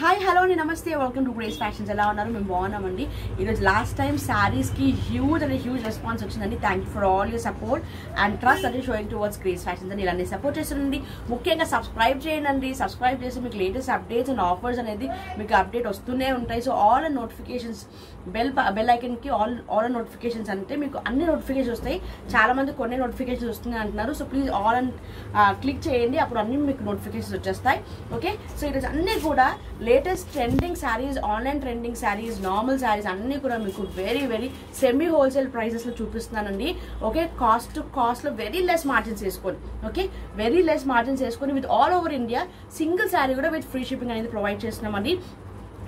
Hi hello అండి. నమస్తే. Welcome to grace fashions ఎలా ఉన్నారు? మేము బాగున్నామండి. ఈరోజు లాస్ట్ టైం శారీస్కి హ్యూజ్ అండ్ హ్యూజ్ రెస్పాన్స్ వచ్చిందండి. Thank you for all your support and trust అంటే షోయింగ్ టువర్డ్స్ గ్రేస్ ఫ్యాషన్స్ అని ఇలానే సపోర్ట్ చేస్తుందండి ముఖ్యంగా సబ్స్క్రైబ్ చేయండి. సబ్స్క్రైబ్ చేసి మీకు లేటెస్ట్ అప్డేట్స్ అండ్ ఆఫర్స్ అనేది మీకు అప్డేట్ వస్తూనే ఉంటాయి. So all and notifications bell bell ఐకన్కి all all and notifications అంటే మీకు అన్ని నోటిఫికేషన్స్ వస్తాయి. చాలామంది కొన్ని నోటిఫికేషన్స్ వస్తున్నాయి అంటున్నారు. So please all and click చేయండి. అప్పుడు అన్ని మీకు నోటిఫికేషన్స్ వచ్చేస్తాయి. ఓకే సో ఈరోజు అన్నీ కూడా latest trending sarees online trending sarees normal sarees అన్నీ కూడా మీకు వెరీ వెరీ సెమీ హోల్సేల్ ప్రైసెస్లో చూపిస్తున్నానండి. ఓకే కాస్ట్ కాస్ట్లో వెరీ లెస్ మార్జిన్స్ వేసుకొని. ఓకే వెరీ లెస్ మార్జిన్స్ వేసుకొని with all over India single saree కూడా విత్ ఫ్రీ షిప్పింగ్ అనేది ప్రొవైడ్ చేస్తున్నామండి.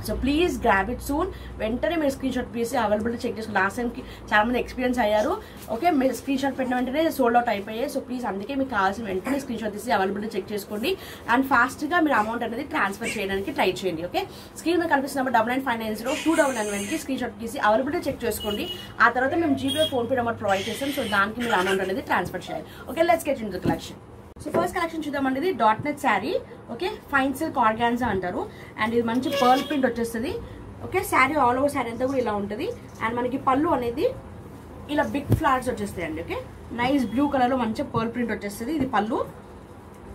So please grab it soon వెంటనే మీరు స్క్రీన్ షాట్ తీసి అవైలబిలిటీ చెక్ చేసుకోండి లాస్ట్ టైంకి చాలామంది ఎక్స్పీరియన్స్ అయ్యారు. ఓకే మీరు స్క్రీన్ షాట్ పెట్టిన వెంటనే సోల్డ్ అవుట్ అయిపోయాయి. సో ప్లీజ్ అందుకే మీకు కావాల్సిన వెంటనే స్క్రీన్ షాట్ తీసి అవైలబిలిటీ చెక్ చేసుకోండి. అండ్ ఫాస్ట్గా మీరు అమౌంట్ అనేది ట్రాన్స్ఫర్ చేయడానికి ట్రై చేయండి. ఓకే స్క్రీన్ మీద కనిపిస్తున్న double nine five nine zero two double nine వన్కి స్క్రీన్ షాట్ తీసి అవైలబిలిటీ చెక్ చేసుకోండి. ఆ తర్వాత మేము జీపే ఫోన్పే నెంబర్ ప్రొవైడ్ చేస్తాం. సో దానికి మీరు అమౌంట్ అనేది ట్రాన్స్ఫర్ చేయాలి. Okay let's get in the collection so first collection చూద్దామండి ఇది. Dot net saree okay fine silk organza అంటారు. అండ్ ఇది మంచి పర్ల్ ప్రింట్ వచ్చేస్తుంది. Okay saree all over saree అంతా కూడా ఇలా ఉంటుంది. అండ్ మనకి పళ్ళు అనేది ఇలా బిగ్ ఫ్లవర్స్ వచ్చేస్తాయండి. ఓకే నైస్ బ్లూ కలర్లో మంచి పర్ల్ ప్రింట్ వచ్చేస్తుంది ఇది పళ్ళు.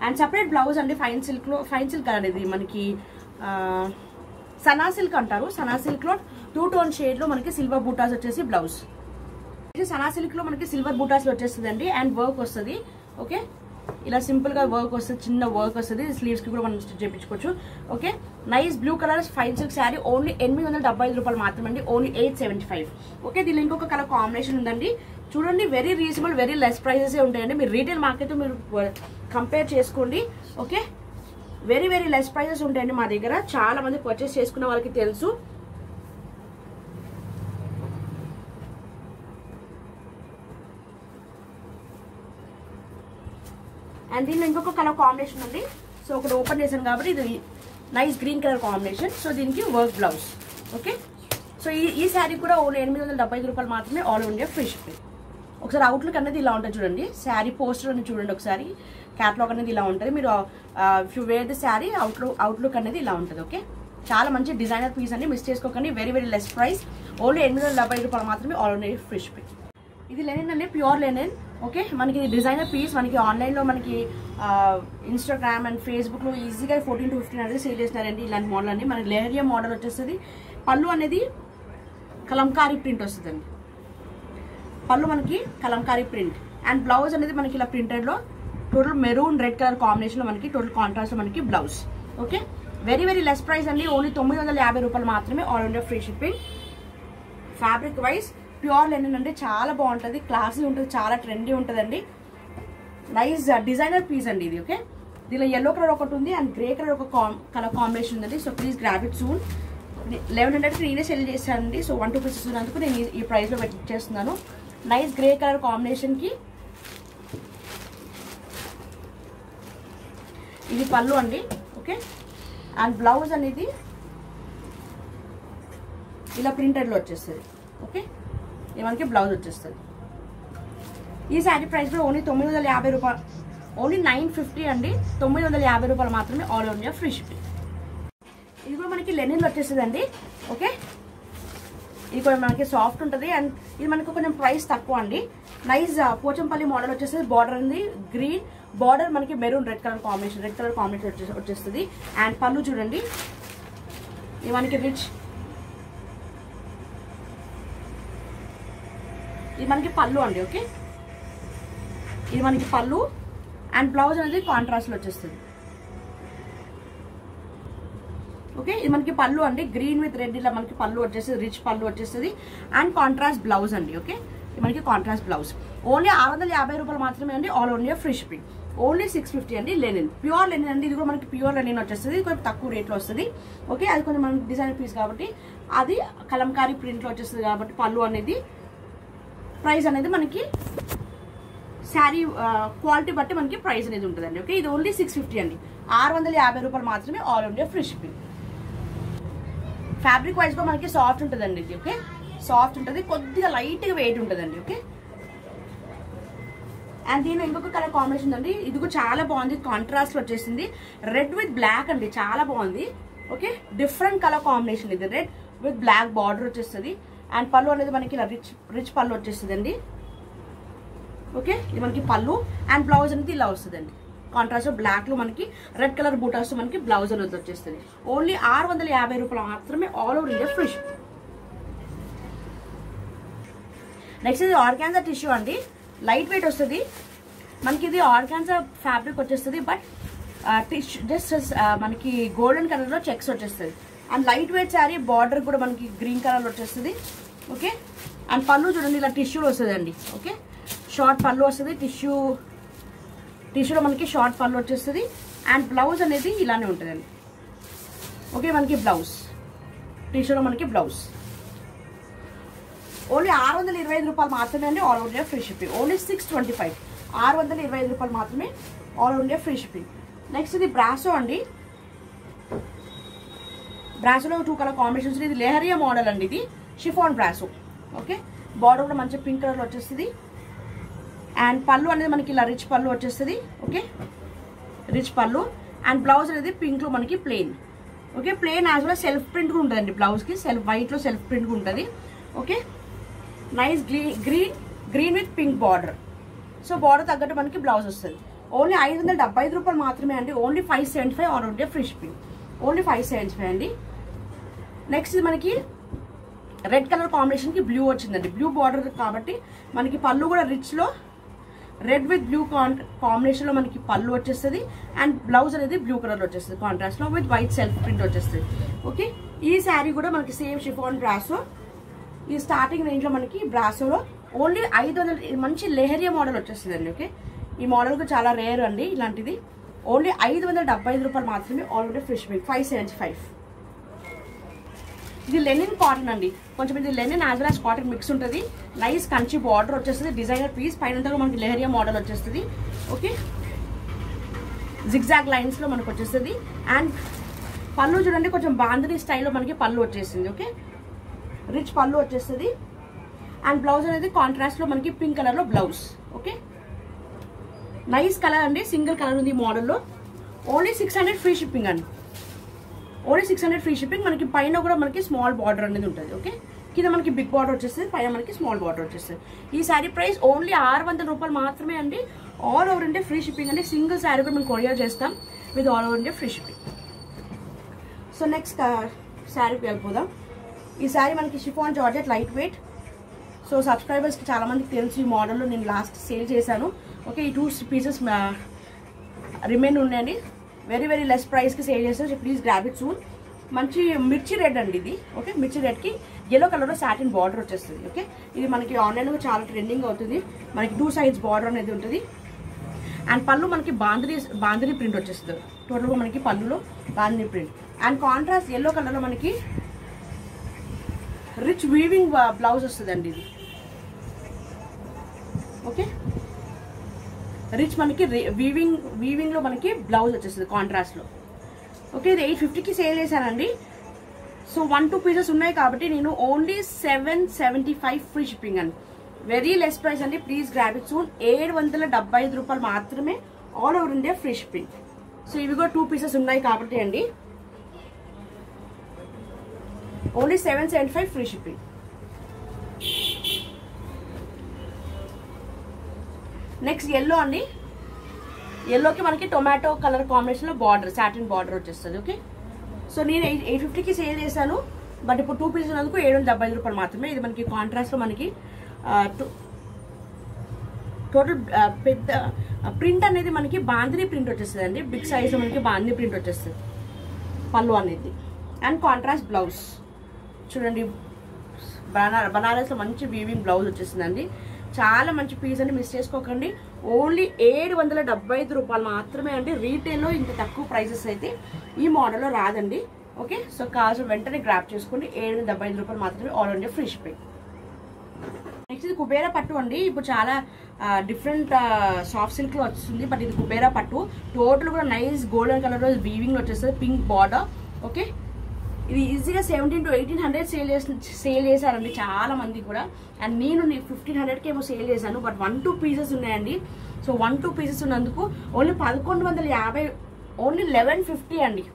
అండ్ సపరేట్ బ్లౌజ్ అండి. ఫైన్ సిల్క్లో ఫైన్ సిల్క్ కలర్ ఇది మనకి సనా సిల్క్ అంటారు. సనా సిల్క్లో టూ టోన్ షేడ్లో మనకి సిల్వర్ బూటాస్ వచ్చేసి బ్లౌజ్ ఇది సనా సిల్క్లో మనకి సిల్వర్ బూటాస్లో వచ్చేస్తుంది అండి అండ్ వర్క్ వస్తుంది. ఓకే ఇలా సింపుల్గా వర్క్ వస్తుంది చిన్న వర్క్ వస్తుంది. స్లీవ్స్కి కూడా మనం స్టిచ్ చేయించుకోవచ్చు. Okay? Nice blue colour five six saree only ఎనిమిది వందల డెబ్బై ఐదు రూపాయలు మాత్రమే అండి only eight seventy five okay దీని ఇంకొక కలర్ కాంబినేషన్ ఉందండి. చూడండి very reasonable very less prices ఉంటాయండి. మీరు రీటైల్ మార్కెట్ మీరు కంపేర్ చేసుకోండి. Okay? Very very less prices ఉంటాయండి మా దగ్గర. చాలా మంది పర్చేస్ చేసుకున్న వాళ్ళకి తెలుసు. అండ్ దీనిలో ఇంకొక కలర్ కాంబినేషన్ ఉంది. సో ఒకటి ఓపెన్ చేశాను కాబట్టి ఇది nice green colour combination so దీనికి వర్క్ బ్లౌజ్ ఓకే సో ఈ ఈ శారీ కూడా ఓన్లీ ఎనిమిది వందల డెబ్బై ఐదు రూపాయలు మాత్రమే ఆల్ ఇండియా ఫ్రీ షిప్పింగ్ ఒకసారి అవుట్లుక్ అనేది ఇలా ఉంటుంది చూడండి. శారీ పోస్టర్ అనేది చూడండి ఒకసారి. క్యాట్లాగ్ అనేది ఇలా ఉంటుంది. మీరు if you wear the saree outlook outlook అనేది ఇలా ఉంటుంది. ఓకే చాలా మంచి డిజైనర్ పీస్ అండి. మిస్ చేసుకోకండి. Very very less price only ఎనిమిది వందల డెబ్బై రూపాయలు మాత్రమే ఆల్ ఇండియా ఫ్రీ షిప్పింగ్ ఇది లెనిన్ అండి ప్యూర్ లెనిన్. ఓకే మనకి డిజైనర్ పీస్ మనకి ఆన్లైన్లో మనకి ఇన్స్టాగ్రామ్ అండ్ ఫేస్బుక్లో ఈజీగా ఫోర్టీన్ టు ఫిఫ్టీన్ అనేది సేల్ చేసినారండి ఇలాంటి మోడల్ అండి మనకి లెహరియా మోడల్ వచ్చేస్తుంది. పళ్ళు అనేది కలంకారీ ప్రింట్ వస్తుందండి. పళ్ళు మనకి కలంకారీ ప్రింట్ అండ్ బ్లౌజ్ అనేది మనకి ఇలా ప్రింటెడ్లో టోటల్ మెరూన్ రెడ్ కలర్ కాంబినేషన్లో మనకి టోటల్ కాంట్రాస్ట్లో మనకి blouse okay very very less price అండి. ఓన్లీ తొమ్మిది వందల యాభై రూపాయలు మాత్రమే all India free shipping fabric wise pure linen అంటే చాలా బాగుంటుంది. క్లాసీ ఉంటుంది చాలా ట్రెండీ ఉంటుందండి. నైస్ డిజైనర్ పీస్ అండి ఇది ఓకే దీనిలో ఎల్లో కలర్ ఒకటి ఉంది అండ్ గ్రే కలర్ ఒక కలర్ కాంబినేషన్ ఉందండి. So please grab it soon eleven హండ్రెడ్కి నేనే సెల్ చేశానండి. సో వన్ టూ పీసెస్ ఉన్నందుకు నేను ఈ ప్రైస్లో చేస్తున్నాను. నైస్ గ్రే కలర్ కాంబినేషన్కి ఇది పళ్ళు అండి ఓకే అండ్ బ్లౌజ్ అనేది ఇలా ప్రింటెడ్లో వచ్చేస్తుంది ఓకే ఇది మనకి బ్లౌజ్ వచ్చేస్తుంది. ఈ శారీ ప్రైస్ కూడా ఓన్లీ తొమ్మిది వందల యాభై రూపాయలు. ఓన్లీ నైన్ ఫిఫ్టీ అండి. తొమ్మిది వందల యాభై రూపాయలు మాత్రమే ఆల్ ఇండియా ఫ్రీ షిప్పింగ్. ఇది కూడా మనకి లెనిన్లో వచ్చేస్తుంది అండి ఓకే? ఇది కూడా మనకి సాఫ్ట్ ఉంటుంది. అండ్ ఇది మనకు కొంచెం ప్రైస్ తక్కువ అండి. నైస్ పోచంపల్లి మోడల్ వచ్చేసి బార్డర్ ఉంది. గ్రీన్. బార్డర్ మనకి maroon red colour combination red colour combination వచ్చేస్తుంది. అండ్ పళ్ళు చూడండి. ఇది మనకి రిచ్ ఇది మనకి పళ్ళు అండి ఓకే? ఇది మనకి పళ్ళు. అండ్ బ్లౌజ్ అనేది కాంట్రాస్ట్లో వచ్చేస్తుంది. ఓకే? ఇది మనకి పళ్ళు అండి. గ్రీన్ విత్ రెడ్ ఇలా మనకి పళ్ళు వచ్చేస్తుంది రిచ్ పళ్ళు వచ్చేస్తుంది. అండ్ కాంట్రాస్ట్ బ్లౌజ్ అండి ఓకే? ఇది మనకి కాంట్రాస్ట్ బ్లౌజ్ ఓన్లీ ఆరు వందల యాభై రూపాయలు మాత్రమే అండి all only free shipping only six fifty అండి లెనిన్ ప్యూర్ లెనిన్ అండి ఇది కూడా మనకి ప్యూర్ లెనిన్ వచ్చేస్తుంది కొంచెం తక్కువ రేట్లో వస్తుంది. ఓకే? అది కొంచెం మనకి డిజైన్ పీస్ కాబట్టి అది కలంకారీ ప్రింట్లో వచ్చేస్తుంది కాబట్టి పళ్ళు అనేది ప్రైస్ అనేది మనకి శారీ క్వాలిటీ బట్టి మనకి ప్రైస్ అనేది ఉంటుందండి ఓకే ఇది ఓన్లీ సిక్స్ ఫిఫ్టీ అండి. ఆరు వందల యాభై రూపాయలు మాత్రమే all India free shipping fabric వైజ్గా మనకి సాఫ్ట్ ఉంటుందండి ఇది ఓకే సాఫ్ట్ ఉంటుంది కొద్దిగా లైట్గా వెయిట్ ఉంటుందండి ఓకే అండ్ దీని ఇంకొక కలర్ కాంబినేషన్ అండి ఇది కూడా చాలా బాగుంది కాంట్రాస్ట్ వచ్చేసింది. రెడ్ విత్ బ్లాక్ అండి చాలా బాగుంది ఓకే డిఫరెంట్ కలర్ కాంబినేషన్ ఇది రెడ్ విత్ బ్లాక్ బార్డర్ వచ్చేస్తుంది. అండ్ పళ్ళు అనేది మనకి ఇలా రిచ్ రిచ్ పళ్ళు వచ్చేస్తుంది అండి ఓకే ఇది మనకి పళ్ళు. అండ్ బ్లౌజ్ అనేది ఇలా వస్తుందండి. కాంట్రాస్ట్ బ్లాక్లో మనకి రెడ్ కలర్ బూటాస్ మనకి బ్లౌజ్ అనేది వచ్చేస్తుంది. ఓన్లీ ఆరు వందల యాభై రూపాయలు మాత్రమే all over India fresh next ఇది ఆర్గాన్జా టిష్యూ అండి. లైట్ వెయిట్ వస్తుంది. మనకి ఇది ఆర్గాన్జా ఫ్యాబ్రిక్ వచ్చేస్తుంది బట్ టిష్యూ జస్ట్ మనకి గోల్డెన్ కలర్లో చెక్స్ వచ్చేస్తుంది. And light weight saree border కూడా మనకి గ్రీన్ కలర్లో వచ్చేస్తుంది. ఓకే? అండ్ పళ్ళు చూడండి ఇలా టిష్యూలో వస్తుందండి. ఓకే? షార్ట్ పళ్ళు వస్తుంది టిష్యూ టిష్యూలో మనకి షార్ట్ పళ్ళు వచ్చేస్తుంది. అండ్ బ్లౌజ్ అనేది ఇలానే ఉంటుందండి. ఓకే? మనకి బ్లౌజ్. టిష్యూలో మనకి బ్లౌజ్. ఓన్లీ ఆరు వందల ఇరవై ఐదు రూపాయలు మాత్రమే అండి all India free shipping. Only six twenty five. ఆరు వందల ఇరవై ఐదు రూపాయలు మాత్రమే all India free shipping. Next ఇది బ్రాసో అండి. బ్రాసోలో టూ కలర్ కాంబినేషన్స్ ఇది లెహరియా మోడల్ అండి ఇది. షిఫాన్ బ్రాసో ఓకే బార్డర్ కూడా మంచి పింక్ కలర్లో వచ్చేస్తుంది. అండ్ పళ్ళు అనేది మనకి ఇలా రిచ్ పళ్ళు వచ్చేస్తుంది. Okay rich pallu. And blouse అనేది పింక్లో మనకి plain okay plain as well self print కూడా ఉంటుందండి బ్లౌజ్కి సెల్ఫ్ వైట్లో సెల్ఫ్ ప్రింట్ ఉంటుంది. Okay nice green green green with pink border so border తగ్గట్టు మనకి బ్లౌజ్ వస్తుంది. ఓన్లీ ఐదు వందల డెబ్బై ఐదు రూపాయలు మాత్రమే అండి. ఓన్లీ ఫైవ్ సెవెంటీ ఫైవ్ ఆర్ ఉంటే free shipping only five seventy అండి నెక్స్ట్ మనకి రెడ్ కలర్ కాంబినేషన్కి బ్లూ వచ్చిందండి. బ్లూ బార్డర్ కాబట్టి మనకి పళ్ళు కూడా రిచ్లో రెడ్ విత్ బ్లూ కాంబినేషన్లో మనకి పళ్ళు వచ్చేస్తుంది. అండ్ బ్లౌజ్ అనేది బ్లూ కలర్ వచ్చేస్తుంది. కాంట్రాస్ట్లో విత్ వైట్ సెల్ఫ్ ప్రింట్ వచ్చేస్తుంది. ఓకే? ఈ శారీ కూడా మనకి సేమ్ షిఫాన్ బ్రాసో. ఈ స్టార్టింగ్ రేంజ్లో మనకి బ్రాసోలో ఓన్లీ ఐదు వందల మంచి లెహరియా మోడల్ వచ్చేస్తుందండి. ఓకే? ఈ మోడల్కి చాలా రేర్ అండి ఇలాంటిది. ఓన్లీ ఐదు వందల డెబ్బై ఐదు రూపాయలు మాత్రమే ఆల్రెడీ ఫ్రెష్ మీకు ఫైవ్ సెవెంటీ ఫైవ్ ఇది లెనిన్ కాటన్ అండి. కొంచెం ఇది linen as well as cotton mix ఉంటుంది. నైస్ కంచి బార్డర్ వచ్చేస్తుంది. డిజైనర్ పీస్ పైన మనకి లెహరియా మోడల్ వచ్చేస్తుంది. ఓకే జిగ్జాగ్ లైన్స్లో మనకు వచ్చేస్తుంది. అండ్ పళ్ళు చూడండి కొంచెం బాంధని స్టైల్లో మనకి పళ్ళు వచ్చేసింది. ఓకే రిచ్ పళ్ళు వచ్చేస్తుంది. అండ్ బ్లౌజ్ అనేది కాంట్రాస్ట్లో మనకి పింక్ కలర్లో బ్లౌజ్ ఓకే నైస్ కలర్ అండి సింగిల్ కలర్ ఉంది మోడల్లో only six hundred free shipping అండి. Only six hundred free shipping మనకి పైన కూడా మనకి స్మాల్ బార్డర్ అనేది ఉంటుంది ఓకే కింద మనకి బిగ్ బార్డర్ వచ్చేస్తుంది పైన మనకి స్మాల్ బార్డర్ వచ్చేస్తుంది. ఈ శారీ ప్రైస్ ఓన్లీ ఆరు వందల రూపాయలు మాత్రమే అండి. ఆల్ ఓవర్ అంటే ఫ్రీ షిప్పింగ్ అండి. సింగిల్ శారీ కూడా మేము కొరియర్ చేస్తాం. విత్ ఆల్ ఓవర్ అంటే ఫ్రీ షిప్పింగ్ సో నెక్స్ట్ శారీకి వెళ్ళిపోదాం. ఈ శారీ మనకి chiffon georgette light weight so సబ్స్క్రైబర్స్కి చాలామందికి తెలుసు ఈ మోడల్లో నేను లాస్ట్ సేల్ చేశాను. ఓకే ఈ టూ పీసెస్ రిమైన్ ఉన్నాయండి. వెరీ వెరీ లెస్ ప్రైస్కి సేల్ చేస్తాను ప్లీజ్ గ్రాబ్ ఇట్ సూన్ మంచి మిర్చి రెడ్ అండి ఇది. ఓకే మిర్చి రెడ్కి ఎల్లో కలర్లో సాటిన్ బార్డర్ వచ్చేస్తుంది. ఓకే ఇది మనకి ఆన్లైన్లో చాలా ట్రెండింగ్ అవుతుంది. మనకి టూ సైజ్ బార్డర్ అనేది ఉంటుంది. అండ్ పళ్ళు మనకి బాందరీ బాందరీ ప్రింట్ వచ్చేస్తుంది. టోటల్గా మనకి పళ్ళులో బాందరీ ప్రింట్ అండ్ కాంట్రాస్ట్ ఎల్లో కలర్లో మనకి రిచ్ వీవింగ్ బ్లౌజ్ వస్తుందండి ఇది. ఓకే రిచ్ మనకి వీవింగ్ వీవింగ్లో మనకి బ్లౌజ్ వచ్చేస్తుంది కాంట్రాస్ట్లో ఓకే ఇది ఎయిట్ ఫిఫ్టీకి సేల్ చేశానండి. సో వన్ టూ పీసెస్ ఉన్నాయి కాబట్టి నేను only seven seventy five free shipping అండి. వెరీ లెస్ ప్రైస్ అండి. ప్లీజ్ గ్రాబ్ ఇట్ సూన్ ఏడు వందల డెబ్బై ఐదు రూపాయలు మాత్రమే all over India free shipping so ఇవి కూడా టూ పీసెస్ ఉన్నాయి కాబట్టి అండి. Only seven seventy five free shipping next yellow అండి. ఎల్లోకి మనకి టొమాటో కలర్ కాంబినేషన్లో బార్డర్ సాటిన్ బార్డర్ వచ్చేస్తుంది ఓకే సో నేను ఎయిట్ ఎయిట్ ఫిఫ్టీకి సేల్ చేశాను. బట్ ఇప్పుడు టూ పీస్ ఉన్నందుకు ఏడు వందల డెబ్బై ఐదు రూపాయలు మాత్రమే. ఇది మనకి కాంట్రాస్ట్లో మనకి టోటల్ పెద్ద ప్రింట్ అనేది మనకి బాంధిని ప్రింట్ వచ్చేస్తుంది అండి బిగ్ సైజ్ మనకి బాంధిని ప్రింట్ వచ్చేస్తుంది. పళ్ళు అనేది. అండ్ కాంట్రాస్ట్ బ్లౌజ్ చూడండి బనారస్లో మంచి వీవింగ్ బ్లౌజ్ వచ్చేసిందండి చాలా మంచి పీస్ అండి. మిస్ చేసుకోకండి. ఓన్లీ ఏడు వందల డెబ్బై ఐదు రూపాయలు మాత్రమే అండి. రీటైల్లో ఇంత తక్కువ ప్రైసెస్ అయితే ఈ మోడల్లో రాదండి. ఓకే సో కావాల్సిన వెంటనే గ్రాప్ చేసుకోండి. ఏడు వందల డెబ్బై ఐదు రూపాయలు మాత్రమే all India free shipping next ఇది కుబేరా పట్టు అండి. ఇప్పుడు చాలా డిఫరెంట్ సాఫ్ట్ సిల్క్లో వస్తుంది. బట్ ఇది కుబేరా పట్టు. టోటల్ కూడా నైస్ గోల్డెన్ కలర్లో వీవింగ్లో వచ్చేస్తుంది. పింక్ బార్డర్ ఓకే ఇది ఈజీగా seventeen to eighteen hundred sale చేసి సేల్ చేశారండి చాలా మంది కూడా. అండ్ నేను ఫిఫ్టీన్ హండ్రెడ్కి ఏమో సేల్ చేశాను బట్ వన్ టూ పీసెస్ ఉన్నాయండి. సో వన్ టూ పీసెస్ ఉన్నందుకు ఓన్లీ పదకొండు వందల యాభై ఓన్లీ లెవెన్ ఫిఫ్టీ అండి.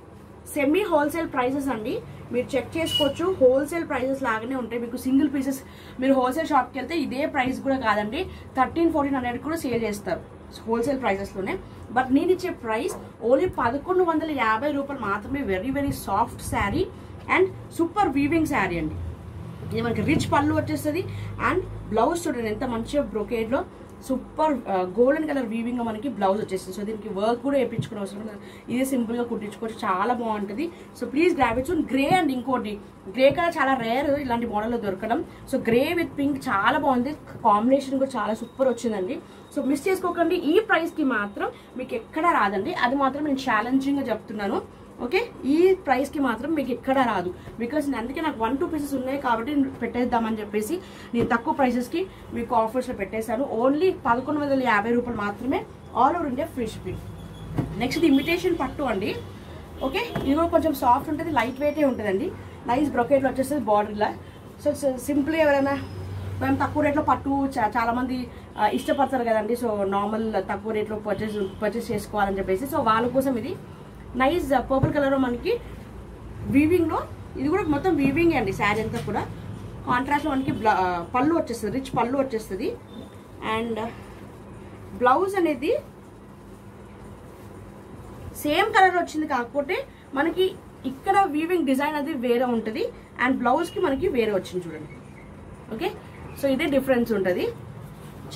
సెమీ హోల్సేల్ ప్రైసెస్ అండి. మీరు చెక్ చేసుకోవచ్చు హోల్సేల్ ప్రైసెస్ లాగానే ఉంటాయి. మీకు సింగిల్ పీసెస్ మీరు హోల్సేల్ షాప్కి వెళ్తే ఇదే ప్రైస్ కూడా కాదండి. థర్టీన్ ఫోర్టీన్ హండ్రెడ్ కూడా సేల్ చేస్తారు. హోల్సేల్ ప్రైజెస్లోనే బట్ నేను ఇచ్చే ప్రైస్ ఓన్లీ పదకొండు వందల యాభై రూపాయలు మాత్రమే very very soft saree and super weaving saree అండి. ఇది మనకి రిచ్ పళ్ళు వచ్చేస్తుంది. అండ్ బ్లౌజ్ చూడండి ఎంత మంచిగా బ్రొకేడ్లో సూపర్ గోల్డెన్ కలర్ వీవింగ్ మనకి బ్లౌజ్ వచ్చేసింది సో దీనికి వర్క్ కూడా వేయించుకునే అవసరం లేదు. ఇదే సింపుల్గా కుట్టించుకోవచ్చు. చాలా బాగుంటుంది. So please grab it's grey and ఇంకోటి. గ్రే కలర్ చాలా రేర్ ఇలాంటి మోడల్లో దొరకడం. సో గ్రే విత్ పింక్ చాలా బాగుంది. కాంబినేషన్ కూడా చాలా సూపర్ వచ్చిందండి. సో మిస్ చేసుకోకండి. ఈ ప్రైస్కి మాత్రం మీకు ఎక్కడ రాదండి. అది మాత్రం నేను ఛాలెంజింగ్గా చెప్తున్నాను. ఓకే? ఈ ప్రైస్కి మాత్రం మీకు ఎక్కడ రాదు. బికాస్ నేను అందుకే నాకు వన్ టూ పీసెస్ ఉన్నాయి కాబట్టి నేను పెట్టేద్దామని చెప్పేసి నేను తక్కువ ప్రైసెస్కి మీకు ఆఫర్స్లో పెట్టేశాను. ఓన్లీ పదకొండు వందల యాభై రూపాయలు మాత్రమే all over India free shipping next imitation పట్టు అండి. ఓకే? ఇది కూడా కొంచెం సాఫ్ట్ ఉంటుంది లైట్ వెయిటే ఉంటుందండి. నైస్ బ్రొకేట్లో వచ్చేస్తుంది బార్డర్లా సో సింపుల్ ఎవరైనా మేము తక్కువ రేట్లో పట్టు చా- ఇష్టపడతారు కదండి. సో నార్మల్ తక్కువ రేట్లో పర్చేస్ పర్చేస్ చేసుకోవాలని చెప్పేసి. సో వాళ్ళ కోసం ఇది నైస్ పర్పుల్ కలర్ మనకి వీవింగ్లో ఇది కూడా మొత్తం వీవింగ్ అండి శారీ అంతా కూడా. కాంట్రాస్ట్లో మనకి uh, పళ్ళు వచ్చేస్తుంది రిచ్ పళ్ళు వచ్చేస్తుంది. అండ్ బ్లౌజ్ uh, అనేది సేమ్ కలర్ వచ్చింది కాకపోతే మనకి ఇక్కడ వీవింగ్ డిజైన్ అది వేరే ఉంటుంది. అండ్ బ్లౌజ్కి మనకి వేరే వచ్చింది చూడండి. ఓకే సో ఇదే డిఫరెన్స్ ఉంటుంది.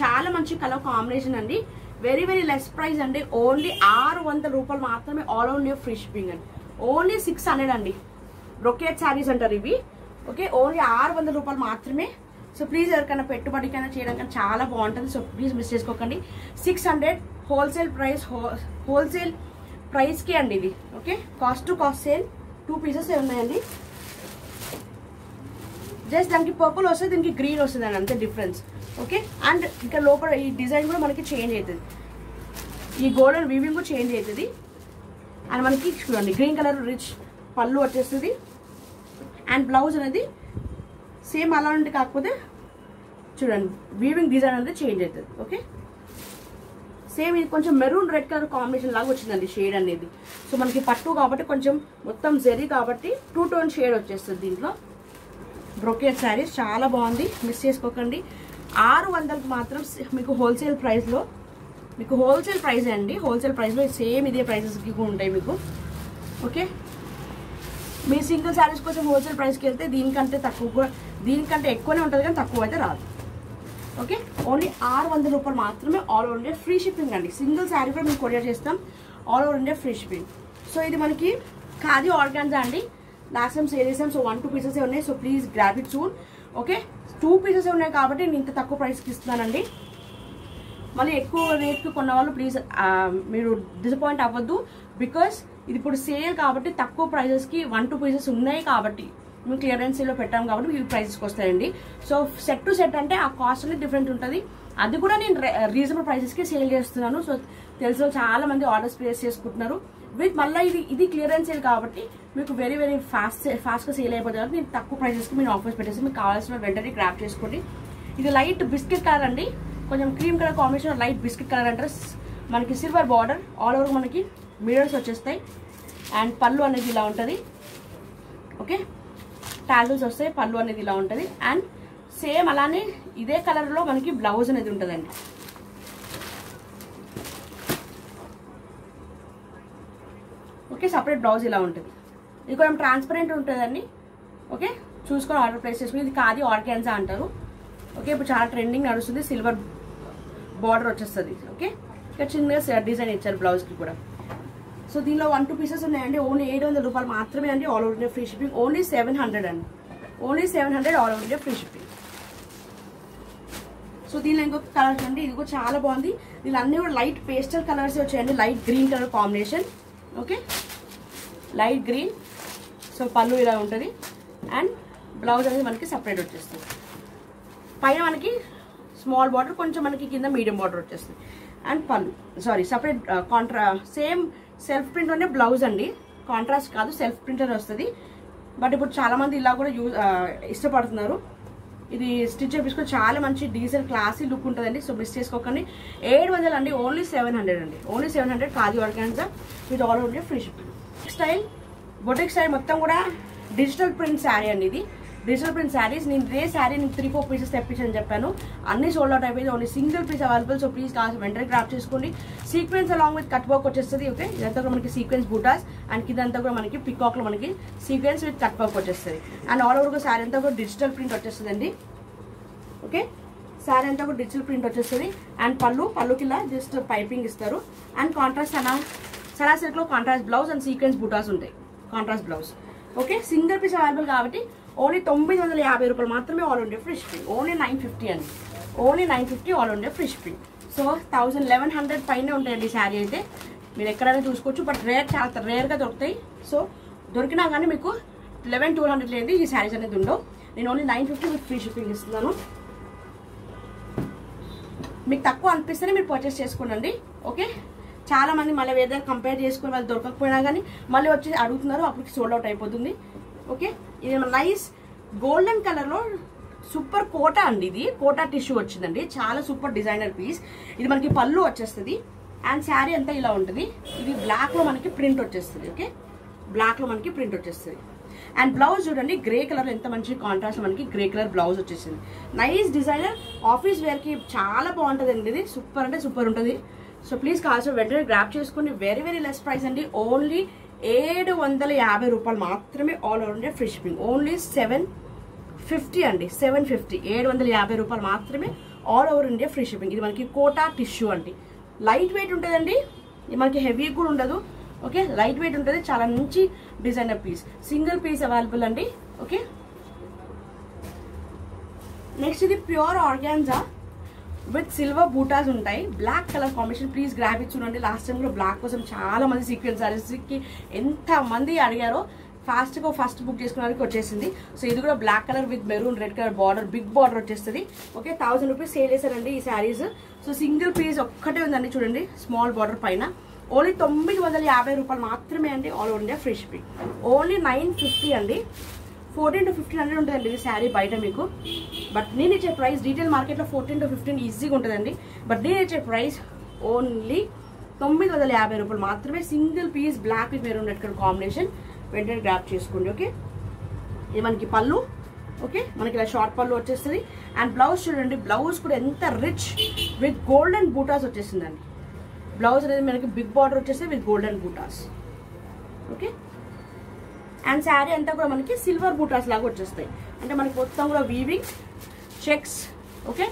చాలా మంచి కలర్ కాంబినేషన్ అండి. వెరీ వెరీ లెస్ ప్రైస్ అండి. ఓన్లీ ఆరు వందల రూపాయలు మాత్రమే all own new free shipping అండి. ఓన్లీ సిక్స్ హండ్రెడ్ అండి. బ్రొకేట్ శారీస్ అంటారు ఇవి. ఓకే ఓన్లీ ఆరు వందల రూపాయలు మాత్రమే. సో ప్లీజ్ ఎవరికైనా పెట్టుబడికైనా చేయడానికి చాలా బాగుంటుంది. సో ప్లీజ్ మిస్ చేసుకోకండి. Six hundred wholesale price wholesale ప్రైస్కే అండి ఇది. Okay cost to cost sale two pieces ఉన్నాయండి. జస్ట్ దానికి పర్పుల్ వస్తుంది దీనికి గ్రీన్ వస్తుంది అండి అంతే డిఫరెన్స్ ఓకే అండ్ ఇంకా లోపల ఈ డిజైన్ కూడా మనకి చేంజ్ అవుతుంది. ఈ గోల్డెన్ వీవింగ్ కూడా చేంజ్ అవుతుంది. అండ్ మనకి చూడండి గ్రీన్ కలర్ రిచ్ పళ్ళు వచ్చేస్తుంది. అండ్ బ్లౌజ్ అనేది సేమ్ అలా కాకపోతే చూడండి వీవింగ్ డిజైన్ అనేది చేంజ్ అవుతుంది. ఓకే సేమ్ ఇది కొంచెం మెరూన్ రెడ్ కలర్ కాంబినేషన్ లాగా వచ్చిందండి షేడ్ అనేది. సో మనకి పట్టు కాబట్టి కొంచెం మొత్తం జెరీ కాబట్టి టూ టోన్ షేడ్ వచ్చేస్తుంది దీంట్లో. బ్రొకేట్ శారీస్ చాలా బాగుంది. మిస్ చేసుకోకండి. ఆరు వందలకు మాత్రం మీకు హోల్సేల్ ప్రైస్లో మీకు హోల్సేల్ ప్రైస్ అండి? హోల్సేల్ ప్రైస్లో సేమ్ ఇదే ప్రైసెస్కి కూడా ఉంటాయి మీకు. ఓకే? మీ సింగిల్ శారీస్ కోసం హోల్సేల్ ప్రైస్కి వెళ్తే దీనికంటే తక్కువ దీనికంటే ఎక్కువనే ఉంటుంది కానీ తక్కువ అయితే రాదు. ఓకే? ఓన్లీ ఆరు వందల రూపాయలు మాత్రమే all over India free shipping అండి. సింగిల్ శారీ కూడా మేము కొరియర్ చేస్తాం. All over India free shipping. So ఇది మనకి ఖాదీ ఆర్గాన్జా అండి. లాస్ట్ టైం సేల్ చేసాం సో వన్ టూ పీసెస్ ఉన్నాయి. So please grab it soon okay two pieces ఉన్నాయి కాబట్టి నేను ఇంత తక్కువ ప్రైస్కి ఇస్తున్నానండి. మళ్ళీ ఎక్కువ రేట్కి కొన్న వాళ్ళు ప్లీజ్ మీరు డిసప్పాయింట్ అవ్వద్దు. బికాస్ ఇది ఇప్పుడు సేల్ కాబట్టి తక్కువ ప్రైజెస్కి వన్ టూ పీసెస్ ఉన్నాయి కాబట్టి. మేము క్లియరెన్సీలో పెట్టాము పెట్టాం కాబట్టి మీకు ప్రైజెస్కి వస్తాయండి. సో సెట్ టు సెట్ అంటే ఆ కాస్ట్ అనేది డిఫరెంట్ ఉంటుంది. అది కూడా నేను రీజనబుల్ ప్రైసెస్కి సేల్ చేస్తున్నాను. సో తెలుసు చాలా మంది ఆర్డర్స్ ప్లేస్ చేసుకుంటున్నారు. విత్ మళ్ళీ ఇది ఇది క్లియరెన్స్ సేల్ కాబట్టి మీకు వెరీ వెరీ ఫాస్ట్ ఫాస్ట్గా సేల్ అయిపోతుంది కాబట్టి నేను తక్కువ ప్రైజెస్కి మీరు ఆఫర్స్ పెట్టేసి మీకు కావాల్సిన వెంటనే గ్రాప్ చేసుకోండి. ఇది లైట్ బిస్కెట్ కలర్ అండి. కొంచెం cream colour combination light biscuit colour అంటే మనకి సిల్వర్ బార్డర్ ఆల్ ఓవర్ మనకి మిరర్స్ వచ్చేస్తాయి. అండ్ పళ్ళు అనేది ఇలా ఉంటుంది. ఓకే టాజల్స్ వస్తాయి పళ్ళు అనేది ఇలా ఉంటుంది. అండ్ సేమ్ అలానే ఇదే కలర్లో మనకి బ్లౌజ్ అనేది ఉంటుందండి. ఓకే సపరేట్ బ్లౌజ్ ఇలా ఉంటుంది. ఇది కొంచెం ట్రాన్స్పరెంట్ ఉంటుందండి. ఓకే చూసుకొని ఆర్డర్ ప్లేస్ చేసుకుని ఇది కాది ఆర్గాన్జా అంటారు. ఓకే ఇప్పుడు చాలా ట్రెండింగ్ నడుస్తుంది సిల్వర్ బార్డర్ వచ్చేస్తుంది. ఓకే ఇక్కడ చిన్నగా డిజైన్ ఇచ్చారు బ్లౌజ్కి కూడా. సో దీనిలో వన్ టూ పీసెస్ ఉన్నాయండి. ఓన్లీ ఏడు వందల రూపాయలు మాత్రమే అండి all over India free shipping only seven hundred అండి. Only seven hundred all over India free shipping so దీనిలో ఇంకొక కలర్ అండి. ఇది కూడా చాలా బాగుంది. దీని అన్ని కూడా లైట్ పేస్టల్ కలర్స్ వచ్చాయండి. Light green colour combination okay? Light green. So పళ్ళు ఇలా ఉంటుంది. అండ్ బ్లౌజ్ అనేది మనకి సపరేట్ వచ్చేస్తుంది. పైన మనకి స్మాల్ బార్డర్ కొంచెం మనకి కింద మీడియం బార్డర్ వచ్చేస్తుంది. అండ్ పళ్ళు. Sorry separate contra same self ప్రింట్లోనే blouse అండి. కాంట్రాస్ట్ కాదు సెల్ఫ్ ప్రింటర్ వస్తుంది. బట్ ఇప్పుడు చాలామంది ఇలా కూడా యూజ్ ఇష్టపడుతున్నారు. ఇది స్టిచ్ చేపించుకొని చాలా మంచి డీసెంట్ క్లాసీ లుక్ ఉంటుందండి. సో మిస్ చేసుకోకండి. ఏడు వందలు అండి ఓన్లీ సెవెన్ హండ్రెడ్ అండి. ఓన్లీ సెవెన్ హండ్రెడ్ కాదు organza with all only free shipping. Style boutique style మొత్తం కూడా డిజిటల్ ప్రింట్ శారీ అండి ఇది. డిజిటల్ ప్రింట్ శారీస్ నేను ఇదే శారీ నేను త్రీ ఫోర్ పీసెస్ తెప్పించని చెప్పాను. అన్ని సోల్డ్ అవుట్ అయిపోయింది. Only single piece available so please కాస్త వెంటనే గ్రాప్ చేసుకోండి. Sequence along with cut work వచ్చేస్తుంది ఓకే ఇదంతా కూడా మనకి సీక్వెన్స్ బూటాస్ అండ్ కిందంతా కూడా మనకి పికాక్లో మనకి సీక్వెన్స్ విత్ కట్ వర్క్ వచ్చేస్తుంది. అండ్ ఆల్ ఓవర్ శారీ అంతా కూడా డిజిటల్ ప్రింట్ వచ్చేస్తుందండి. ఓకే శారీ అంతా కూడా డిజిటల్ ప్రింట్ వచ్చేస్తుంది. అండ్ పళ్ళు పళ్ళుకిలా జస్ట్ పైపింగ్ ఇస్తారు. అండ్ కాంట్రాస్ట్ అలా సరా silk contrast blouse and sequence butas ఉంటాయి. Contrast blouse okay single piece available కాబట్టి ఓన్లీ తొమ్మిది వందల యాభై రూపాయలు మాత్రమే ఆల్ ఉండే free shipping only nine fifty అండి. ఓన్లీ నైన్ ఫిఫ్టీ ఆల్ ఉండే free shipping so thousand eleven hundred పైనే ఉంటాయండి శారీ అయితే. మీరు ఎక్కడైనా చూసుకోవచ్చు బట్ రేర్ చాలా రేర్గా దొరుకుతాయి. సో దొరికినా కానీ మీకు లెవెన్ టూ హండ్రెడ్ లేదు ఈ శారీస్ అనేది ఉండవు. నేను ఓన్లీ నైన్ ఫిఫ్టీ మీకు ఫ్రీ షిప్పింగ్ ఇస్తున్నాను. మీకు తక్కువ అనిపిస్తేనే మీరు పర్చేస్ చేసుకోండి ఓకే చాలా మంది మళ్ళీ ఏదైనా కంపేర్ చేసుకుని వాళ్ళు దొరకకపోయినా కానీ మళ్ళీ వచ్చి అడుగుతున్నారు అప్పటికి సోల్డ్ అవుట్ అయిపోతుంది. ఓకే ఇది నైస్ గోల్డెన్ కలర్లో సూపర్ కోటా అండి ఇది. కోటా టిష్యూ వచ్చిందండి. చాలా సూపర్ డిజైనర్ పీస్ ఇది మనకి పళ్ళు వచ్చేస్తుంది. అండ్ శారీ అంతా ఇలా ఉంటుంది. ఇది బ్లాక్లో మనకి ప్రింట్ వచ్చేస్తుంది ఓకే బ్లాక్లో మనకి ప్రింట్ వచ్చేస్తుంది. అండ్ బ్లౌజ్ చూడండి గ్రే కలర్ ఎంత మంచి కాంట్రాస్ట్ మనకి గ్రే కలర్ బ్లౌజ్ వచ్చేసింది. నైస్ డిజైనర్ ఆఫీస్ వేర్కి చాలా బాగుంటుంది అండి ఇది. సూపర్ అంటే సూపర్ ఉంటుంది. సో ప్లీజ్ కాల్సిన వెంటనే గ్రాప్ చేసుకుని వెరీ వెరీ లెస్ ప్రైస్ అండి. ఓన్లీ ఏడు వందల యాభై రూపాయలు మాత్రమే all over India free shipping only seven fifty అండి. సెవెన్ ఫిఫ్టీ ఏడు వందల యాభై రూపాయలు మాత్రమే all over India free shipping ఇది మనకి కోటా టిష్యూ అండి. లైట్ వెయిట్ ఉంటుందండి. ఇది మనకి హెవీ కూడా ఉండదు. ఓకే లైట్ వెయిట్ ఉంటుంది. చాలా మంచి designer piece single piece available అండి. ఓకే నెక్స్ట్ ఇది pure organza with silver butas ఉంటాయి. Black colour combination. Please grab ఇచ్చి చూడండి. లాస్ట్ టైం కూడా బ్లాక్ కోసం చాలా మంది సీక్వెన్స్ సారీస్కి ఎంత మంది అడిగారో ఫాస్ట్గా ఫస్ట్ బుక్ చేసుకోవడానికి వచ్చేసింది. సో ఇది కూడా black colour with maroon red colour border big border వచ్చేస్తుంది. ఓకే థౌసండ్ రూపీస్ సేల్ చేశారండి ఈ శారీస్ సో సింగిల్ పీస్ ఒక్కటే ఉందండి చూడండి స్మాల్ బార్డర్ పైన. ఓన్లీ తొమ్మిది వందల యాభై రూపాయలు మాత్రమే అండి all over India free shipping only nine fifty అండి. ఫోర్టీన్ టు ఫిఫ్టీన్ హండ్రెడ్ ఉంటుందండి ఈ శారీ బయట మీకు. బట్ నేను ఇచ్చే ప్రైస్ రీటైల్ మార్కెట్లో ఫోర్టీన్ టు ఫిఫ్టీన్ ఈజీగా ఉంటుందండి. బట్ నేను ఇచ్చే ప్రైస్ ఓన్లీ తొమ్మిది వందల యాభై రూపాయలు మాత్రమే single piece black with maroon red colour combination వెంటనే గ్రాప్ చేసుకోండి ఓకే ఇది మనకి పళ్ళు ఓకే మనకి ఇలా షార్ట్ పళ్ళు వచ్చేస్తుంది. అండ్ బ్లౌజ్ చూడండి బ్లౌజ్ కూడా ఎంత రిచ్ విత్ గోల్డెన్ బూటాస్ వచ్చేసిందండి బ్లౌజ్ అనేది మనకి బిగ్ బార్డర్ వచ్చేసి with golden butas okay and sari అంతా కూడా మనకి సిల్వర్ బూటాస్ లాగా వచ్చేస్తాయి. అంటే మనకి మొత్తం కూడా వీవింగ్ చెక్స్ ఓకే?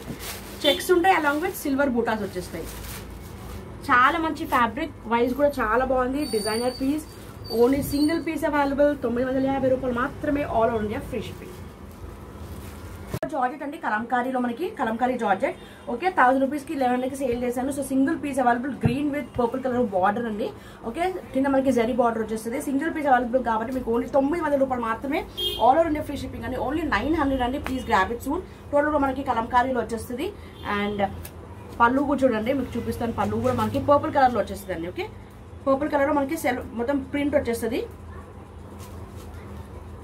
చెక్స్ ఉంటాయి అలాంగ్ విత్ సిల్వర్ బూటాస్ వచ్చేస్తాయి. చాలా మంచి ఫ్యాబ్రిక్ వైజ్ కూడా చాలా బాగుంది. Designer piece only single piece available తొమ్మిది వందల యాభై రూపాయలు మాత్రమే all over India free shipping georgette అండి. కలంకారీలో మనకి కలంకారీ జార్జెట్. ఓకే థౌసండ్ రూపీస్కి లెవెన్కి సేల్ చేశాను. So single piece available green with purple colour border అండి. ఓకే కింద మనకి జరీ బార్డర్ వచ్చేస్తుంది. సింగిల్ పీస్ అవైలబుల్ కాబట్టి మీకు ఓన్లీ తొమ్మిది వందల రూపాయలు మాత్రమే all over India free shipping అండి. ఓన్లీ నైన్ హండ్రెడ్ అండి. ప్లీజ్ గ్రాబ్ ఇట్ సూన్ టోటల్గా మనకి కలంకారీలో వచ్చేస్తుంది. అండ్ పళ్ళు కూడా చూడండి. మీకు చూపిస్తాను పళ్ళు కూడా మనకి పర్పుల్ కలర్లో వచ్చేస్తుంది అండి ఓకే పర్పుల్ కలర్లో మనకి సెల్ మొత్తం ప్రింట్ వచ్చేస్తుంది.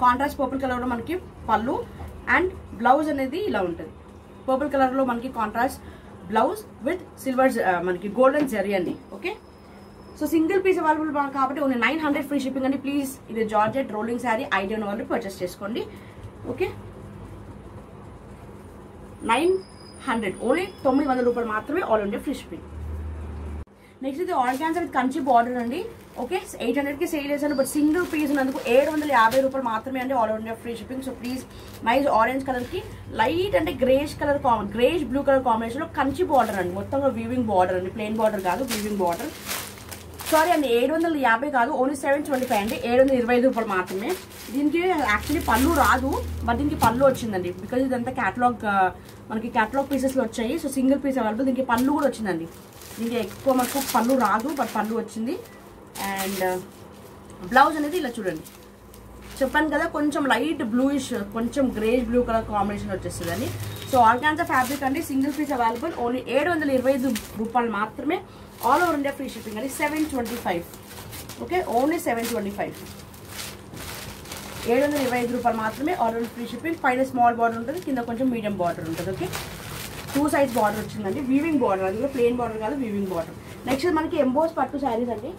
కాంట్రాస్ట్ పర్పుల్ కలర్లో మనకి పళ్ళు. అండ్ బ్లౌజ్ అనేది ఇలా ఉంటుంది. పర్పుల్ కలర్లో మనకి contrast blouse with silver uh, మనకి గోల్డెన్ జరీ అండి. Okay so single piece available కాబట్టి only nine hundred free shipping అండి. ప్లీజ్ ఇది జార్జెట్ రోలింగ్ శారీ ఐడియా వాళ్ళు పర్చేస్ చేసుకోండి. ఓకే నైన్ హండ్రెడ్ ఓన్లీ తొమ్మిది వందల రూపాయలు మాత్రమే all India free shipping next ఇది ఆర్గాన్స్ విత్ కంచి బార్డర్ అండి. ఓకే ఎయిట్ హండ్రెడ్కి సేల్ చేశాను బట్ సింగిల్ పీస్ ఉన్నందుకు ఏడు వందల యాభై రూపాయలు మాత్రమే అండి all India free shipping so please nice orange కలర్కి లైట్ అంటే greyish colour greyish blue colour కాంబినేషన్లో కంచి బార్డర్ అండి. మొత్తంగా వీవింగ్ బార్డర్ అండి. ప్లెయిన్ బార్డర్ కాదు వీవింగ్ బార్డర్ సారీ అండి ఏడు వందల యాభై కాదు ఓన్లీ సెవెన్ ట్వంటీ ఫైవ్ అండి. ఏడు వందల ఇరవై ఐదు రూపాయలు మాత్రమే. దీనికి యాక్చువల్లీ పళ్ళు రాదు బట్ దీనికి పళ్ళు వచ్చిందండి. బికాజ్ ఇదంతా క్యాటలాగ్ uh, మనకి క్యాటలాగ్ పీసెస్లో వచ్చాయి. సో సింగిల్ పీస్ అవైలబుల్ దీనికి పళ్ళు కూడా వచ్చిందండి. ఇంకా ఎక్కువ మనకు పళ్ళు రాదు బట్ పళ్ళు వచ్చింది. అండ్ uh, బ్లౌజ్ అనేది ఇలా చూడండి. చెప్పాను కదా కొంచెం లైట్ బ్లూయిష్ కొంచెం గ్రేష్ బ్లూ కలర్ కాంబినేషన్ వచ్చేస్తుంది సో ఆర్గాన్జా ఫ్యాబ్రిక్ అండి సింగిల్ పీస్ అవైలబుల్ ఓన్లీ ఏడు వందల ఇరవై ఐదు రూపాయలు మాత్రమే. All over India free shipping అండి seven twenty five okay only seven twenty five ఏడు వందల ఇరవై ఐదు రూపాయలు మాత్రమే ఆల్ ఓవర్ ఫ్రీ షిప్పింగ్ పైన స్మాల్ బార్డర్ ఉంటుంది కింద కొంచెం మీడియం బార్డర్ ఉంటుంది ఓకే టూ సైజ్ బార్డర్ వచ్చిందండి. Weaving border. అది కూడా ప్లెయిన్ బార్డర్ కాదు వీవింగ్ బార్డర్. నెక్స్ట్ మనకి ఎంబోస్ పట్టు శారీస్ అండి.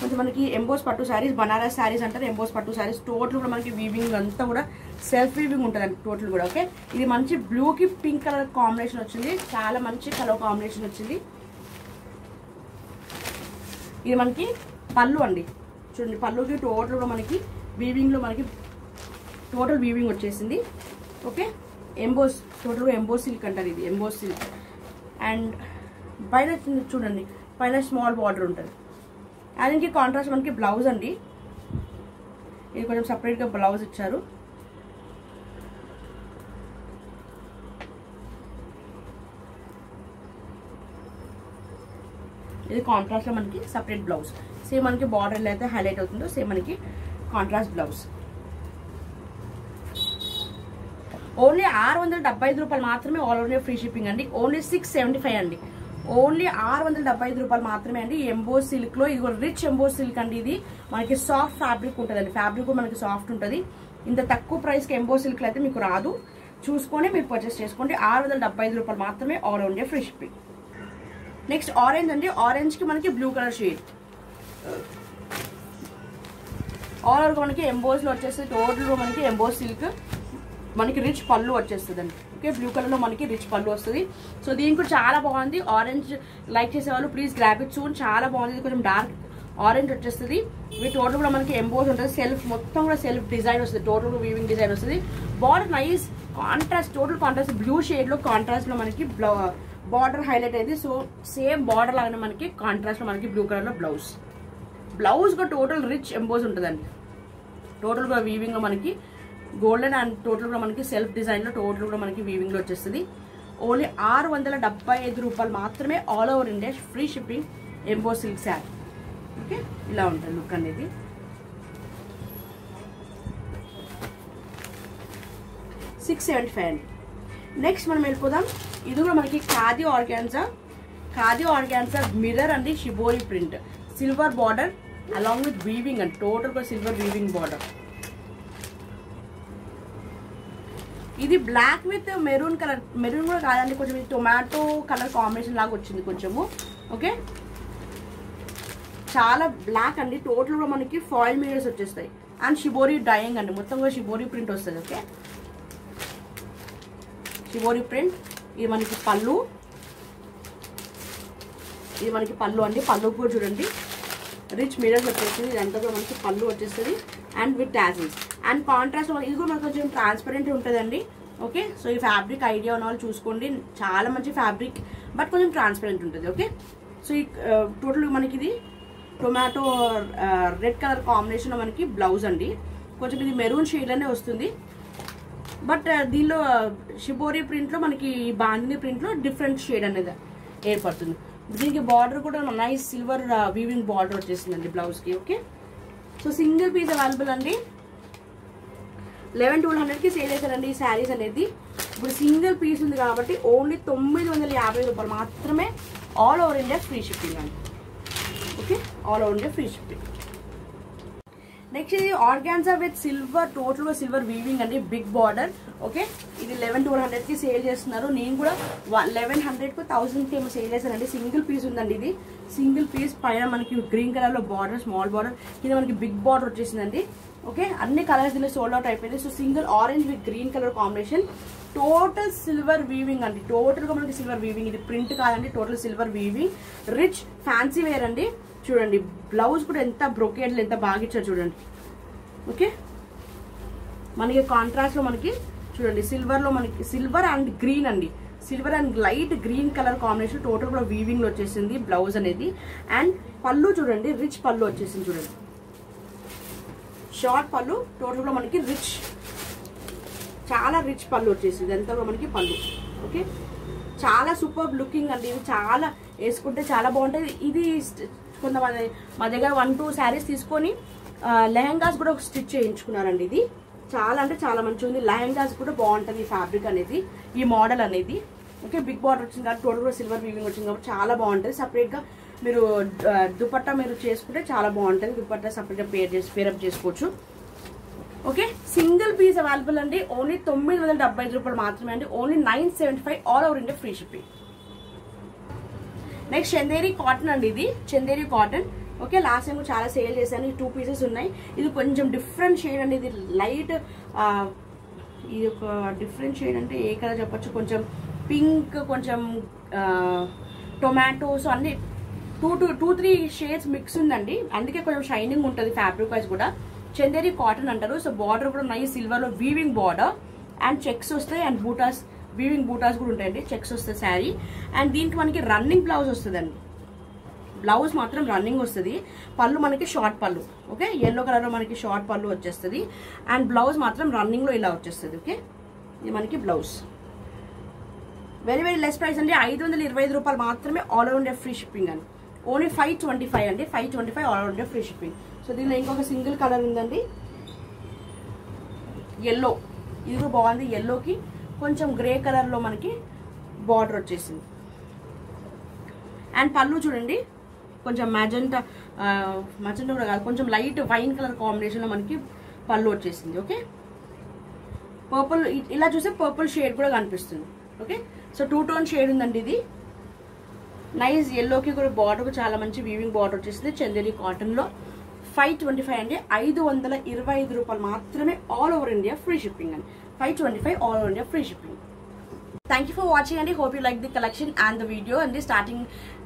కొంచెం మనకి ఎంబోస్ పట్టు శారీస్ బనారస్ శారీస్ అంటారు ఎంబోస్ పట్టు శారీస్. టోటల్ కూడా మనకి వీవింగ్ అంతా కూడా సెల్ఫ్ వీవింగ్ ఉంటుంది టోటల్ కూడా ఓకే ఇది మంచి బ్లూకి పింక్ కలర్ కాంబినేషన్ వచ్చింది. చాలా మంచి కలర్ కాంబినేషన్ వచ్చింది. ఇది మనకి పళ్ళు అండి. చూడండి పళ్ళుకి టోటల్ కూడా మనకి వీవింగ్లో మనకి టోటల్ వీవింగ్ వచ్చేసింది ఓకే ఎంబోస్ టోటల్గా ఎంబోస్ సిల్క్ అంటారు ఇది ఎంబోస్ సిల్క్. అండ్ పైన చూడండి పైన స్మాల్ బార్డర్ ఉంటుంది. దానికి కాంట్రాస్ట్ మనకి బ్లౌజ్ అండి. ఇది కొంచెం సపరేట్గా బ్లౌజ్ ఇచ్చారు. ఇది కాంట్రాస్ట్లో మనకి సపరేట్ బ్లౌజ్ సేమ్ మనకి బార్డర్లో అయితే హైలైట్ అవుతుందో సేమ్ మనకి కాంట్రాస్ట్ బ్లౌజ్ ఓన్లీ ఆరు వందల డెబ్బై ఐదు రూపాయలు మాత్రమే ఆల్ ఓవర్ ఫ్రీ షిప్పింగ్ అండి. ఓన్లీ సిక్స్ సెవెంటీ ఫైవ్ అండి. ఓన్లీ ఆరు వందల డెబ్బై ఐదు రూపాయలు మాత్రమే అండి. ఎంబో సిల్క్లో ఇది రిచ్ ఎంబో సిల్క్ అండి ఇది. మనకి సాఫ్ట్ ఫ్యాబ్రిక్ ఉంటుంది ఫ్యాబ్రిక్ మనకి సాఫ్ట్ ఉంటుంది. ఇంత తక్కువ ప్రైస్కి ఎంబో సిల్క్ అయితే మీకు రాదు. చూసుకొని మీరు పర్చేస్ చేసుకోండి. ఆరు వందల డెబ్బై ఐదు రూపాయలు మాత్రమే all over India free shipping next orange అండి. ఆరెంజ్కి మనకి blue colour shade all over మనకి ఎంబోస్లో వచ్చేసి టోటల్ మనకి ఎంబోస్ సిల్క్ మనకి రిచ్ పళ్ళు వచ్చేస్తుంది ఓకే బ్లూ కలర్లో మనకి రిచ్ పళ్ళు వస్తుంది. సో దీనికి కూడా చాలా బాగుంది. ఆరెంజ్ లైక్ చేసే వాళ్ళు ప్లీజ్ గ్రాప్ ఇట్ సూన్ చాలా బాగుంది. కొంచెం డార్క్ ఆరెంజ్ వచ్చేస్తుంది. ఇవి టోటల్ కూడా మనకి ఎంబోజ్ ఉంటుంది. సెల్ఫ్ మొత్తం కూడా సెల్ఫ్ డిజైన్ వస్తుంది. టోటల్ వీవింగ్ డిజైన్ వస్తుంది. Border nice contrast total contrast blue షేడ్లో కాంట్రాస్ట్లో మనకి బార్డర్ హైలైట్ అయింది. సో సేమ్ బార్డర్ లాగానే మనకి కాంట్రాస్ట్లో మనకి బ్లూ కలర్లో బ్లౌజ్ బ్లౌజ్ కూడా టోటల్ రిచ్ ఎంబోజ్ ఉంటుందండి. టోటల్గా వీవింగ్లో మనకి గోల్డెన్ అండ్ టోటల్ కూడా మనకి సెల్ఫ్ డిజైన్లో టోటల్ కూడా మనకి వీవింగ్లో వచ్చేస్తుంది. ఓన్లీ ఆరు వందల డెబ్బై ఐదు రూపాయలు మాత్రమే all over India free shipping emboss silk sari okay ఇలా ఉంటుంది లుక్ అనేది. సిక్స్ సెవెంటీ ఫైవ్ అండి నెక్స్ట్ మనం వెళ్ళిపోదాం. ఇది కూడా మనకి khadi organza khadi organza mirror అండి shibori print silver border along with weaving అండి టోటల్ కూడా సిల్వర్ వీవింగ్ బార్డర్ ఇది black with maroon colour maroon కూడా కాదండి కొంచెం ఇది టొమాటో కలర్ కాంబినేషన్ లాగా వచ్చింది కొంచెము. ఓకే చాలా బ్లాక్ అండి. టోటల్ కూడా మనకి ఫాయిల్ మీడియర్స్ వచ్చేస్తాయి. అండ్ షిబోరి డైయింగ్ అండి. మొత్తం కూడా షిబోరి ప్రింట్ వస్తుంది ఓకే షిబోరి ప్రింట్ ఇది మనకి పళ్ళు. ఇది మనకి పళ్ళు అండి. పళ్ళు కూడా చూడండి. రిచ్ మిరర్స్ వచ్చేసింది ఇదంతా కూడా మనకి పళ్ళు వచ్చేస్తుంది. And with tassels and contrast ఇది కూడా మనకు కొంచెం ట్రాన్స్పరెంట్ ఉంటుందండి. ఓకే సో ఈ ఫ్యాబ్రిక్ ఐడియా ఉన్న వాళ్ళు చూసుకోండి. చాలా మంచి ఫ్యాబ్రిక్ బట్ కొంచెం ట్రాన్స్పరెంట్ ఉంటుంది. ఓకే సో ఈ టోటల్ మనకి ఇది టొమాటో రెడ్ కలర్ కాంబినేషన్ మనకి బ్లౌజ్ అండి. కొంచెం ఇది మెరూన్ షేడ్లోనే వస్తుంది. బట్ దీనిలో షిబోరి ప్రింట్లో మనకి బాందిని ప్రింట్లో డిఫరెంట్ షేడ్ అనేది ఏర్పడుతుంది. దీనికి బార్డర్ కూడా నైస్ సిల్వర్ వీవింగ్ బార్డర్ వచ్చేసిందండి బ్లౌజ్కి okay so single piece available అండి. లెవెన్ ట్వెల్వ్ హండ్రెడ్కి సేల్ చేశారండి ఈ శారీస్ అనేది. ఇప్పుడు సింగిల్ పీస్ ఉంది కాబట్టి ఓన్లీ తొమ్మిది వందల యాభై రూపాయలు మాత్రమే all over India free shipping అండి. Okay all over India free shipping next ఇది ఆర్గాన్సా విత్ సిల్వర్ టోటల్గా సిల్వర్ వీవింగ్ అండి బిగ్ బార్డర్ ఓకే ఇది లెవెన్ ట్వెల్వ్ హండ్రెడ్కి సేల్ చేస్తున్నారు. నేను కూడా లెవెన్ హండ్రెడ్కు థౌసండ్కి ఏమో సేల్ చేశానండి. సింగిల్ పీస్ ఉందండి ఇది. సింగిల్ పీస్ పైన మనకి గ్రీన్ కలర్లో బార్డర్ స్మాల్ బార్డర్ కింద మనకి బిగ్ బార్డర్ వచ్చేసిందండి. ఓకే అన్ని కలర్స్ దీనిలో సోల్డ్ అవుట్ అయిపోయింది. So single orange with green colour combination total silver weaving అండి. టోటల్గా మనకి సిల్వర్ వీవింగ్ ఇది ప్రింట్ కాదండి total silver weaving rich fancy wear అండి. చూడండి బ్లౌజ్ కూడా ఎంత బ్రొకేడ్లు ఎంత బాగా ఇచ్చారు చూడండి. ఓకే మనకి కాంట్రాస్ట్లో మనకి చూడండి సిల్వర్లో మనకి సిల్వర్ అండ్ గ్రీన్ అండి. Silver and light green colour combination total కూడా వీవింగ్లో వచ్చేసింది బ్లౌజ్ అనేది. అండ్ పళ్ళు చూడండి రిచ్ పళ్ళు వచ్చేసింది చూడండి. షార్ట్ పళ్ళు టోటల్ కూడా మనకి రిచ్ చాలా రిచ్ పళ్ళు వచ్చేసింది. ఇదంతా మనకి పళ్ళు. ఓకే చాలా సూపర్ లుకింగ్ అండి. ఇవి చాలా వేసుకుంటే చాలా బాగుంటుంది ఇది స్ట్- కొంతమంది మా దగ్గర వన్ టూ శారీస్ తీసుకొని లెహంగాస్ కూడా స్టిచ్ చేయించుకున్నారండి ఇది. చాలా అంటే చాలా మంచిగా ఉంది. లెహంగాస్ కూడా బాగుంటుంది ఈ ఫ్యాబ్రిక్ అనేది ఈ మోడల్ అనేది. ఓకే బిగ్ బార్డర్ వచ్చింది కాబట్టి టోటల్ కూడా సిల్వర్ వీవింగ్ వచ్చింది కాబట్టి చాలా బాగుంటుంది. సపరేట్గా మీరు దుపట్టా మీరు చేసుకుంటే చాలా బాగుంటుంది. దుపట్టా సపరేట్గా పేర్ చేసి పేరప్ చేసుకోవచ్చు. ఓకే సింగిల్ పీస్ అవైలబుల్ అండి. ఓన్లీ తొమ్మిది వందల డెబ్బై ఐదు రూపాయలు మాత్రమే అండి. Only nine seventy five all over India free shipping next Chanderi cotton అండి ఇది. Chanderi cotton okay last time చాలా సేల్ చేశాను. ఈ టూ పీసెస్ ఉన్నాయి. ఇది కొంచెం డిఫరెంట్ షేడ్ అండి. ఇది లైట్ ఇది ఒక డిఫరెంట్ షేడ్ అంటే ఏ కలర్ చెప్పచ్చు? కొంచెం పింక్ కొంచెం టొమాటోస్ అన్ని two two two three shades mix ఉందండి. అందుకే కొంచెం షైనింగ్ ఉంటుంది ఫ్యాబ్రిక్ వైజ్ కూడా. చందేరి కాటన్ అంటారు. సో బార్డర్ కూడా ఉన్నాయి. సిల్వర్లో వీవింగ్ బార్డర్ అండ్ చెక్స్ వస్తాయి అండ్ బూటాస్ వీవింగ్ బూటాస్ కూడా ఉంటాయండి చెక్స్ వస్తాయి శారీ అండ్ దీనికి మనకి రన్నింగ్ బ్లౌజ్ వస్తుందండి. బ్లౌజ్ మాత్రం రన్నింగ్ వస్తుంది. పళ్ళు మనకి షార్ట్ పళ్ళు ఓకే ఎల్లో కలర్లో మనకి షార్ట్ పళ్ళు వచ్చేస్తుంది. అండ్ బ్లౌజ్ మాత్రం రన్నింగ్లో ఇలా వచ్చేస్తుంది ఓకే ఇది మనకి blouse very very less price అండి. ఐదు వందల ఇరవై ఐదు రూపాయలు మాత్రమే all over India free shipping అండి. ఓన్లీ ఫైవ్ ట్వంటీ ఫైవ్ అండి. Five twenty five all over India free shipping so దీనిలో ఇంకొక సింగిల్ కలర్ ఉందండి. ఎల్లో ఇది బాగుంది. ఎల్లోకి కొంచెం గ్రే కలర్లో మనకి బార్డర్ వచ్చేసింది. అండ్ పళ్ళు చూడండి. కొంచెం మ్యాజెంటా మజెంటా కూడా కాదు కొంచెం లైట్ వైన్ కలర్ కాంబినేషన్లో మనకి పళ్ళు వచ్చేసింది ఓకే? పర్పుల్ ఇలా చూస్తే పర్పుల్ షేడ్ కూడా కనిపిస్తుంది okay? So two tone shade ఉందండి ఇది. నైస్ ఎల్లోకి కూడా బార్డర్ చాలా మంచి వీవింగ్ బార్డర్ వచ్చేసింది చందేరి కాటన్లో ఫైవ్ ట్వంటీ ఫైవ్ అంటే ఐదు వందల ఇరవై ఐదు రూపాయలు మాత్రమే all over India free shipping అండి. Five twenty five all over India free shipping thank you for watching అండి hope you like the collection and the video అండి స్టార్టింగ్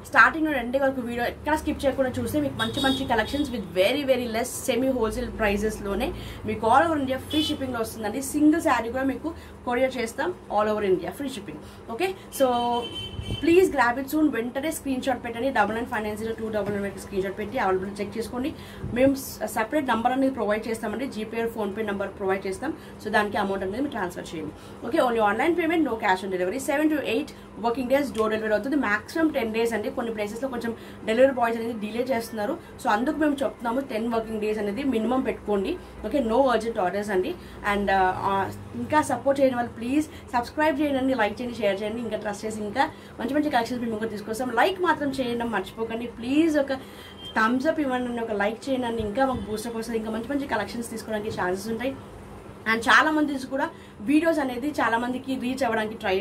స్టార్టింగ్ రెండు వరకు వీడియో ఎక్కడ స్కిప్ చేయకుండా చూస్తే మీకు మంచి మంచి collections with very very less semi wholesale ప్రైజెస్లోనే మీకు ఆల్ ఓవర్ ఇండియా ఫ్రీ షిప్పింగ్లో వస్తుందండి. సింగిల్ శారీ కూడా మీకు కొరియర్ చేస్తాం all over India free shipping okay so please grab it soon వెంటనే స్క్రీన్ షాట్ పెట్టండి. Double nine five nine zero two double nine screen shot పెట్టి available check చేసుకోండి. మేము సపరేట్ నెంబర్ అనేది ప్రొవైడ్ చేస్తామండి. జీపే ఫోన్పే నెంబర్ ప్రొవైడ్ చేస్తాం. So దానికి amount అనేది మీరు ట్రాన్స్ఫర్ చేయండి. Okay only online payment no cash on delivery seven to eight working days door delivery అవుతుంది. మాక్సిమం టెన్ డేస్ అండి. కొన్ని ప్లేసెస్లో కొంచెం డెలివరీ బాయ్స్ అనేది డిలే చేస్తున్నారు. సో అందుకు మేము చెప్తున్నాము టెన్ వర్కింగ్ డేస్ అనేది మినిమం పెట్టుకోండి. ఓకే నో అర్జెంట్ ఆర్డర్స్ అండి. అండ్ uh, ఇంకా సపోర్ట్ చేయడం వల్ల ప్లీజ్ సబ్స్క్రైబ్ చేయండి లైక్ చేయండి షేర్ చేయండి. ఇంకా ట్రస్ట్ చేసి ఇంకా మంచి మంచి కలెక్షన్స్ మేము ఇంకా తీసుకొస్తాం. లైక్ మాత్రం చేయడం మర్చిపోకండి. ప్లీజ్ ఒక థమ్స్ అప్ ఇవ్వండి ఒక లైక్ చేయండి. ఇంకా మాకు బూస్టప్ వస్తుంది. ఇంకా మంచి మంచి కలెక్షన్స్ తీసుకోవడానికి ఛాన్సెస్ ఉంటాయి. అండ్ చాలా మంది కూడా వీడియోస్ అనేది చాలా మందికి రీచ్ అవ్వడానికి ట్రై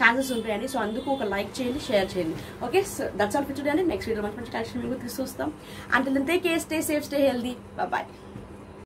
ఛాన్సెస్ uh, ఉంటాయండి. సో అందుకు ఒక లైక్ చేయండి షేర్ చేయండి. ఓకే దట్స్ ఆల్ ఫిచర్ అండి. నెక్స్ట్ వీడియో మంచి మంచి కలెక్షన్ మీకు తీసుకొస్తాం. అంటే take care stay safe stay healthy bye